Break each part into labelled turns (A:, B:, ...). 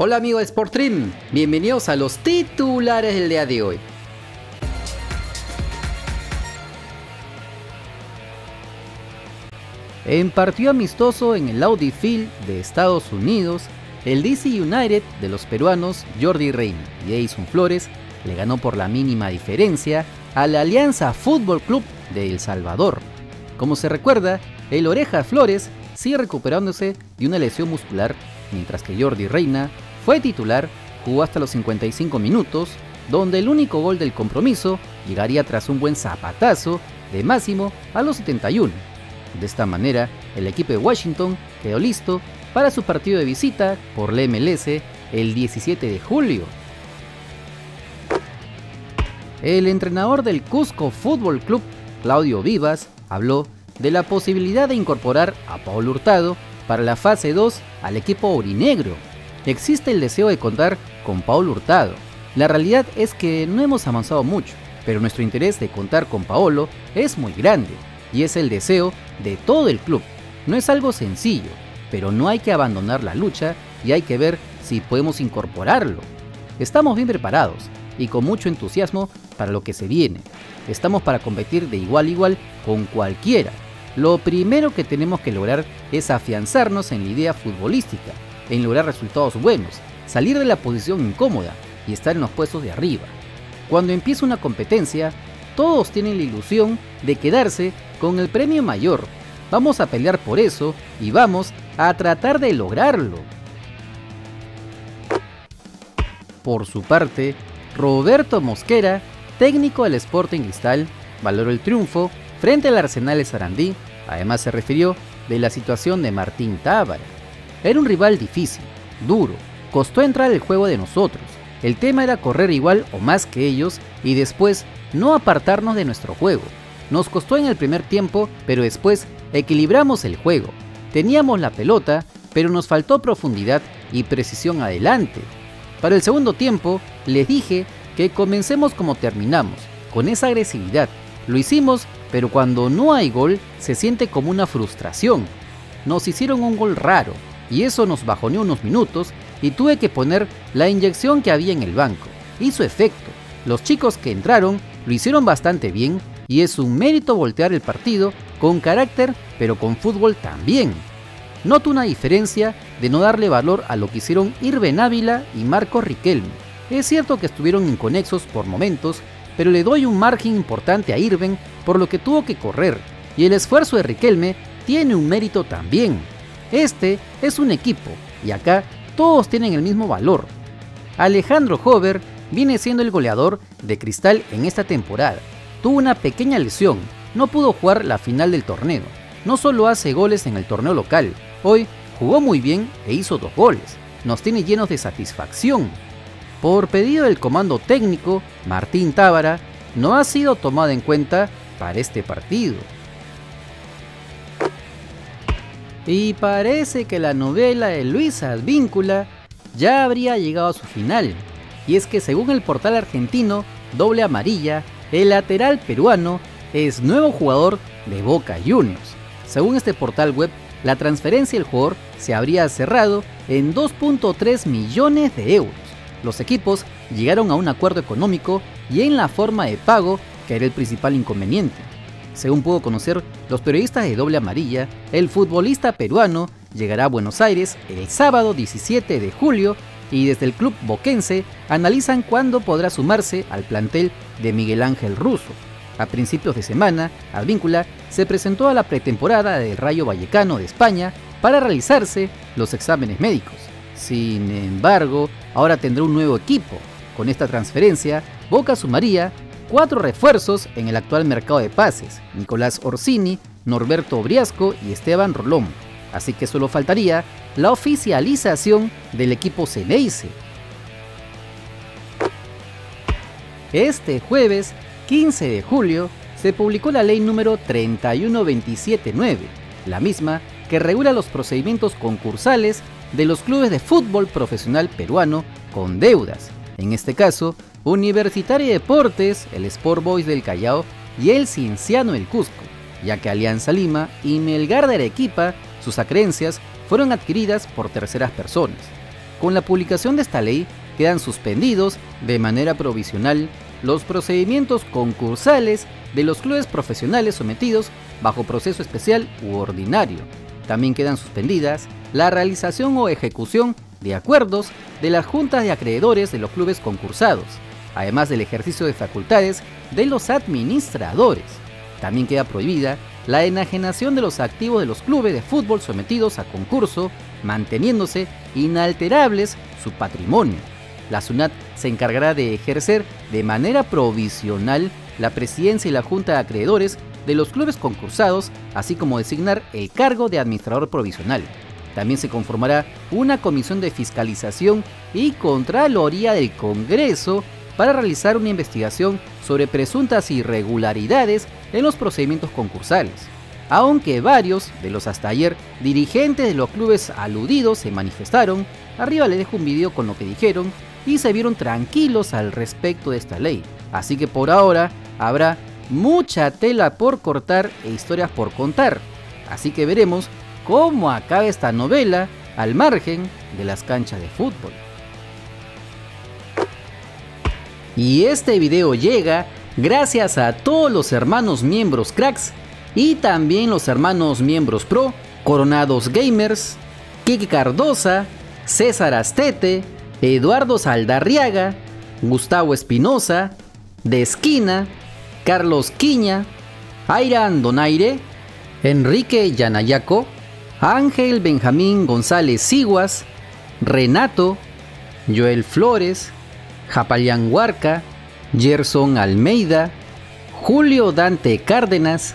A: Hola amigos de bienvenidos a los titulares del día de hoy. En partido amistoso en el Audi Field de Estados Unidos, el DC United de los peruanos Jordi Reina y Jason Flores le ganó por la mínima diferencia a la Alianza Fútbol Club de El Salvador. Como se recuerda, el Oreja Flores sigue recuperándose de una lesión muscular, mientras que Jordi Reina fue titular, jugó hasta los 55 minutos, donde el único gol del compromiso llegaría tras un buen zapatazo de Máximo a los 71. De esta manera, el equipo de Washington quedó listo para su partido de visita por la MLS el 17 de julio. El entrenador del Cusco Fútbol Club, Claudio Vivas, habló de la posibilidad de incorporar a Paul Hurtado para la fase 2 al equipo aurinegro. Existe el deseo de contar con Paul Hurtado. La realidad es que no hemos avanzado mucho, pero nuestro interés de contar con Paolo es muy grande y es el deseo de todo el club. No es algo sencillo, pero no hay que abandonar la lucha y hay que ver si podemos incorporarlo. Estamos bien preparados y con mucho entusiasmo para lo que se viene. Estamos para competir de igual a igual con cualquiera. Lo primero que tenemos que lograr es afianzarnos en la idea futbolística, en lograr resultados buenos, salir de la posición incómoda y estar en los puestos de arriba. Cuando empieza una competencia, todos tienen la ilusión de quedarse con el premio mayor. Vamos a pelear por eso y vamos a tratar de lograrlo. Por su parte, Roberto Mosquera, técnico del Sporting Cristal, valoró el triunfo frente al Arsenal de Sarandí. Además se refirió de la situación de Martín Tábara. Era un rival difícil, duro, costó entrar al juego de nosotros. El tema era correr igual o más que ellos y después no apartarnos de nuestro juego. Nos costó en el primer tiempo, pero después equilibramos el juego. Teníamos la pelota, pero nos faltó profundidad y precisión adelante. Para el segundo tiempo, les dije que comencemos como terminamos, con esa agresividad. Lo hicimos, pero cuando no hay gol, se siente como una frustración. Nos hicieron un gol raro, y eso nos bajoneó unos minutos, y tuve que poner la inyección que había en el banco. Hizo efecto. Los chicos que entraron lo hicieron bastante bien, y es un mérito voltear el partido con carácter, pero con fútbol también. Noto una diferencia de no darle valor a lo que hicieron Irben Ávila y Marco Riquelme. Es cierto que estuvieron inconexos por momentos, pero le doy un margen importante a Irben por lo que tuvo que correr, y el esfuerzo de Riquelme tiene un mérito también. Este es un equipo, y acá todos tienen el mismo valor. Alejandro Hover viene siendo el goleador de Cristal en esta temporada. Tuvo una pequeña lesión, no pudo jugar la final del torneo. No solo hace goles en el torneo local, hoy jugó muy bien e hizo dos goles. Nos tiene llenos de satisfacción. Por pedido del comando técnico, Martín Tábara no ha sido tomado en cuenta para este partido. Y parece que la novela de Luis Advíncula ya habría llegado a su final. Y es que según el portal argentino Doble Amarilla, el lateral peruano es nuevo jugador de Boca Juniors. Según este portal web, la transferencia del jugador se habría cerrado en 2.3 millones de euros. Los equipos llegaron a un acuerdo económico y en la forma de pago que era el principal inconveniente. Según pudo conocer los periodistas de Doble Amarilla, el futbolista peruano llegará a Buenos Aires el sábado 17 de julio y desde el club boquense analizan cuándo podrá sumarse al plantel de Miguel Ángel Russo. A principios de semana, Advíncula se presentó a la pretemporada del Rayo Vallecano de España para realizarse los exámenes médicos. Sin embargo, ahora tendrá un nuevo equipo. Con esta transferencia, Boca sumaría cuatro refuerzos en el actual mercado de pases, Nicolás Orsini, Norberto Briasco y Esteban Rolón. Así que solo faltaría la oficialización del equipo Ceneice. Este jueves 15 de julio se publicó la ley número 31279, la misma que regula los procedimientos concursales de los clubes de fútbol profesional peruano con deudas. En este caso, Universitario Deportes, el Sport Boys del Callao y el Cienciano del Cusco, ya que Alianza Lima y Melgar de Arequipa, sus acreencias fueron adquiridas por terceras personas. con la publicación de esta ley quedan suspendidos de manera provisional los procedimientos concursales de los clubes profesionales sometidos bajo proceso especial u ordinario. También quedan suspendidas la realización o ejecución de acuerdos de las juntas de acreedores de los clubes concursados, además del ejercicio de facultades de los administradores. También queda prohibida la enajenación de los activos de los clubes de fútbol sometidos a concurso, manteniéndose inalterables su patrimonio. La SUNAT se encargará de ejercer de manera provisional la presidencia y la junta de acreedores de los clubes concursados, así como designar el cargo de administrador provisional. También se conformará una comisión de fiscalización y contraloría del Congreso para realizar una investigación sobre presuntas irregularidades en los procedimientos concursales. Aunque varios de los hasta ayer dirigentes de los clubes aludidos se manifestaron, arriba le dejo un video con lo que dijeron y se vieron tranquilos al respecto de esta ley. Así que por ahora habrá mucha tela por cortar e historias por contar. Así que veremos cómo acaba esta novela al margen de las canchas de fútbol. Y este video llega gracias a todos los hermanos miembros cracks y también los hermanos miembros pro, Coronados Gamers, Kiki Cardosa, César Astete, Eduardo Saldarriaga, Gustavo Espinosa, De Esquina, Carlos Quiña, Airan Donaire, Enrique Yanayaco, Ángel Benjamín González Siguas, Renato, Joel Flores, Japalian Huarca, Gerson Almeida, Julio Dante Cárdenas,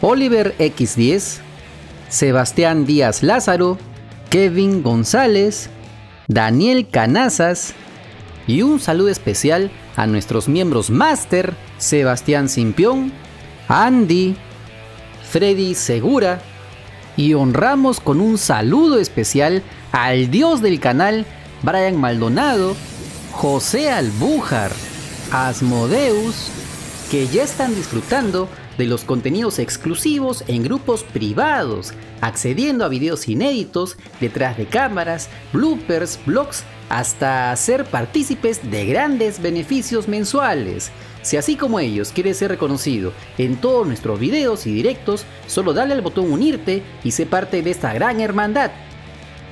A: Oliver X10, Sebastián Díaz Lázaro, Kevin González, Daniel Canazas y un saludo especial a nuestros miembros Master, Sebastián Simpión, Andy, Freddy Segura y honramos con un saludo especial al dios del canal, Brian Maldonado, José Albújar, Asmodeus, que ya están disfrutando de los contenidos exclusivos en grupos privados, accediendo a videos inéditos, detrás de cámaras, bloopers, blogs, hasta ser partícipes de grandes beneficios mensuales. Si así como ellos quieres ser reconocido en todos nuestros videos y directos, solo dale al botón unirte y sé parte de esta gran hermandad.